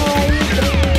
Bye.